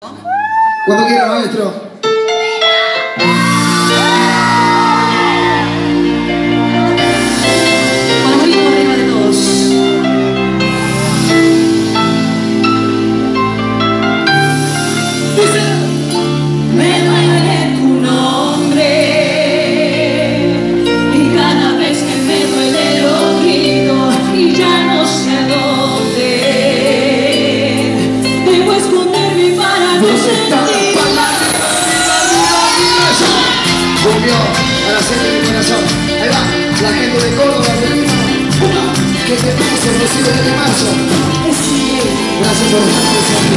Cuando quiera, maestro. subió a la sede del corazón. Ahí va, la gente de Córdoba, de Lima, que te pase, recibe de marzo. Gracias por estar presente.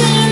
seen